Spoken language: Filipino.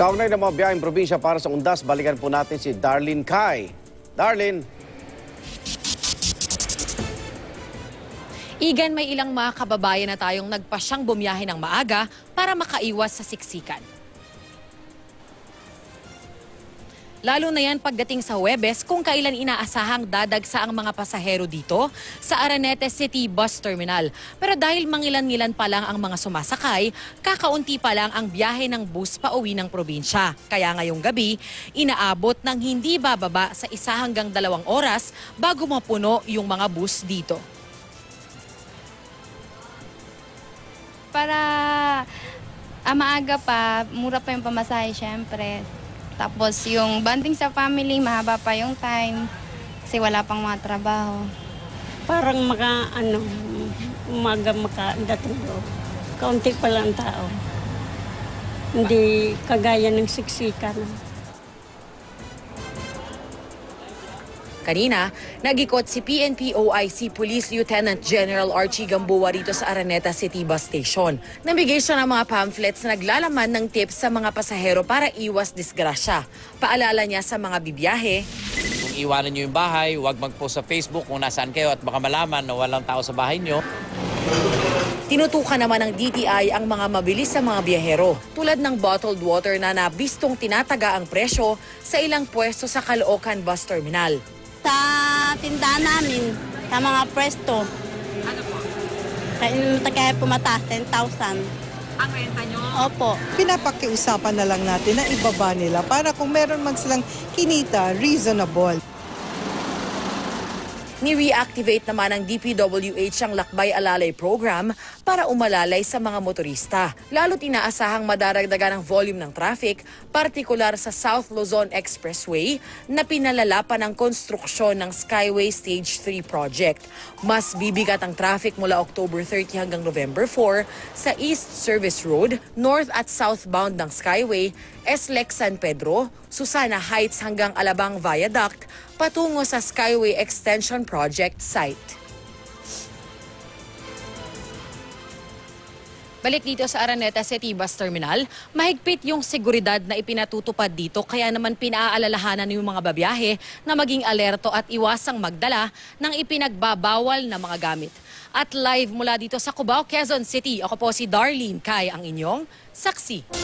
Kaugnay ng mga biyaheng probinsya para sa Undas, balikan po natin si Darlene Kai. Darlene, Igan, may ilang mga kababayan na tayong nagpasyang bumiyahe ng maaga para makaiwas sa siksikan. Lalo na yan pagdating sa Webes kung kailan inaasahang dadagsa ang mga pasahero dito sa Aranete City Bus Terminal. Pero dahil mangilan-ngilan pa lang ang mga sumasakay, kakaunti pa lang ang biyahe ng bus pa uwi ng probinsya. Kaya ngayong gabi, inaabot ng hindi bababa sa isa hanggang dalawang oras bago mapuno yung mga bus dito. para ah, maaga pa, mura pa yung pamasahe syempre. Tapos yung banding sa family, mahaba pa yung time kasi wala pang mga trabaho. parang maka, ano, umaga makadating ko. Kaunti pa lang tao. Hindi kagaya ng siksikan. Kanina, nagikot si PNP OIC Police Lieutenant General Archie Gamboa rito sa Araneta City Bus Station. Namigay siya ng mga pamphlets na naglalaman ng tips sa mga pasahero para iwas disgrasya. Paalala niya sa mga bibiyahe, Kung iwanan nyo yung bahay, huwag mag-post sa Facebook kung nasaan kayo at baka malaman na walang tao sa bahay nyo. tinutukan naman ng DTI ang mga mabilis sa mga biyahero tulad ng bottled water na nabistong tinataga ang presyo sa ilang pwesto sa Caloocan Bus Terminal. Sa tindahan namin, sa mga presto. Ano po? Kaya, kaya pumataas, 10,000. Ang renta nyo? Opo. pinapakiusapan na lang natin na ibaba nila para kung meron man silang kinita, reasonable. Ni-reactivate naman ng DPWH ang Lakbay Alalay program para umalalay sa mga motorista. Lalo't inaasahang madaragdagan ang volume ng traffic, partikular sa South Luzon Expressway na pinalala pa ng konstruksyon ng Skyway Stage 3 project. Mas bibigat ang traffic mula October 30 hanggang November 4 sa East Service Road, north at southbound ng Skyway, SLEX San Pedro, Susana Heights hanggang Alabang Viaduct, patungo sa Skyway Extension Project site. Balik dito sa Araneta City Bus Terminal, mahigpit yung seguridad na ipinatutupad dito kaya naman pinaalalahanan yung mga babiyahe na maging alerto at iwasang magdala ng ipinagbabawal na mga gamit. At live mula dito sa Cubao, Quezon City, ako po si Darlene Kai, ang inyong saksi.